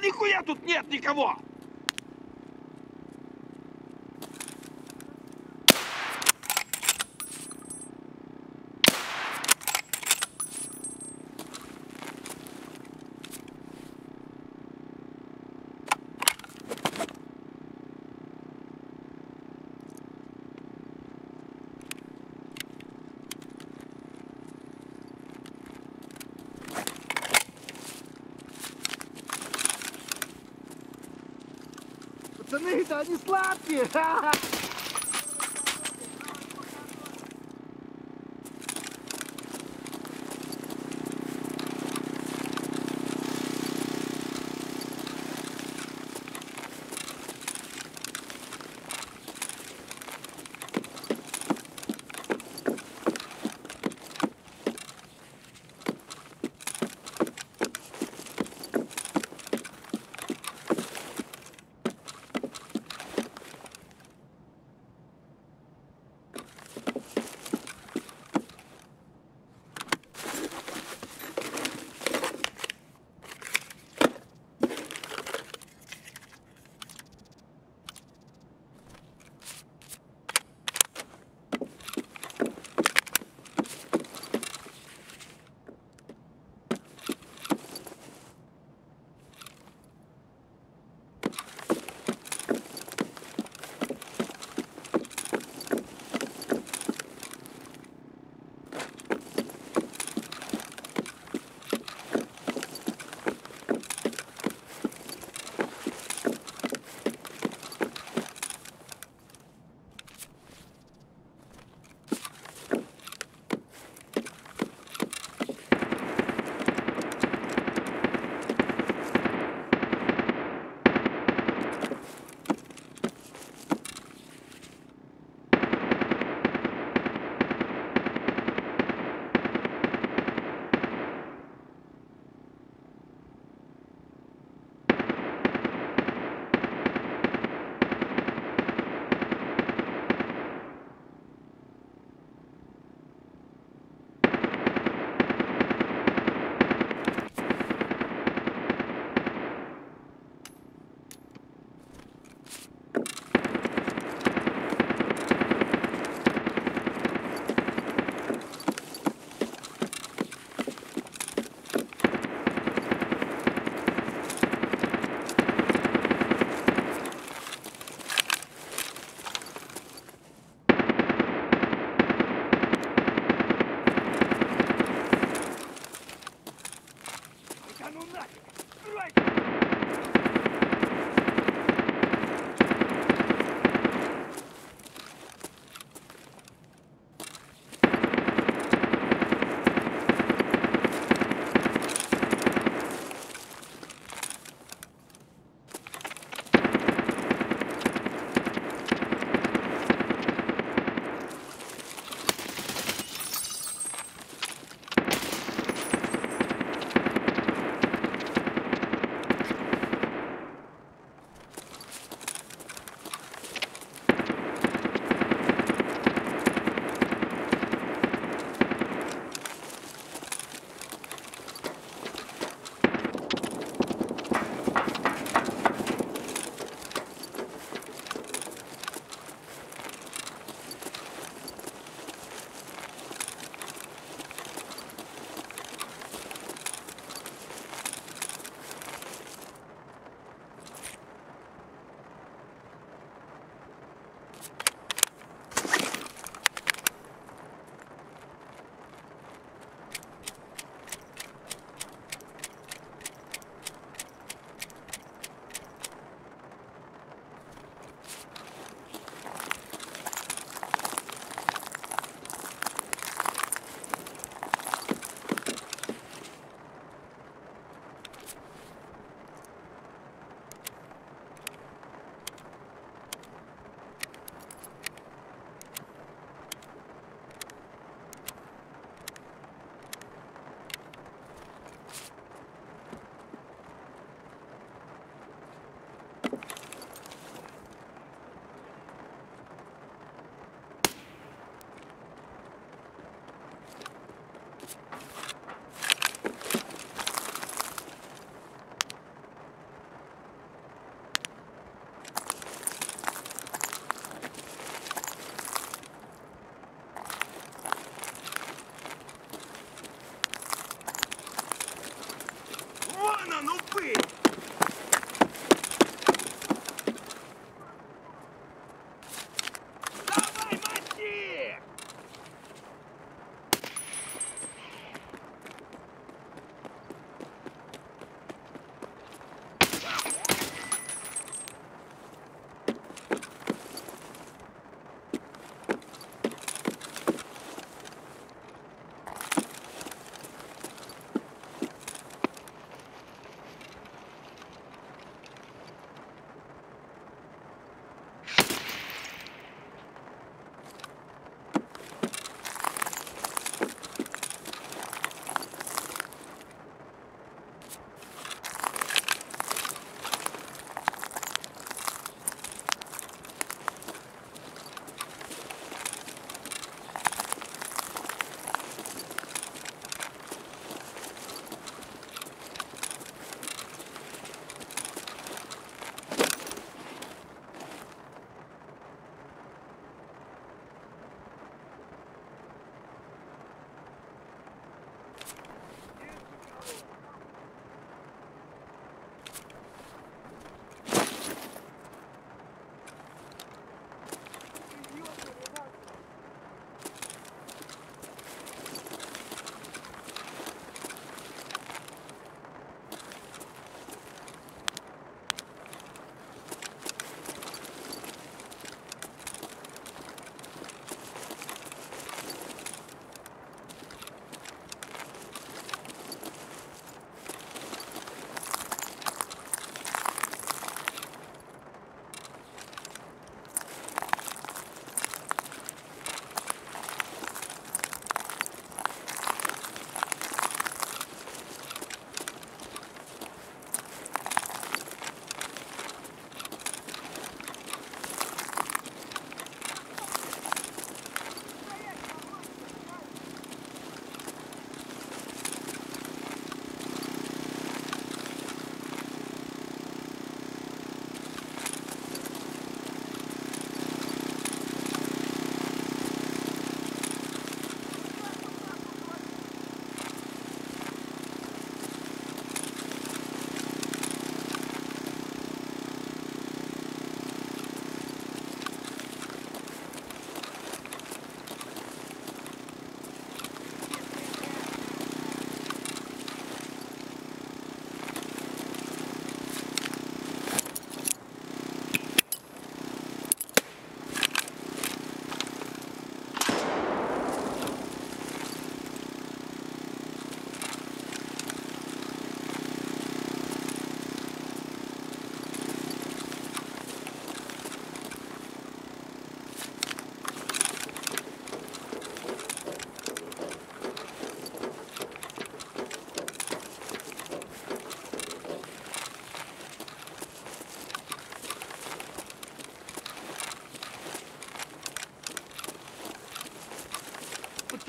нихуя тут нет никого! Пацаны-то они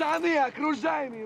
Пацаны, окружаем его!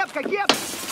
Кепка, кепка!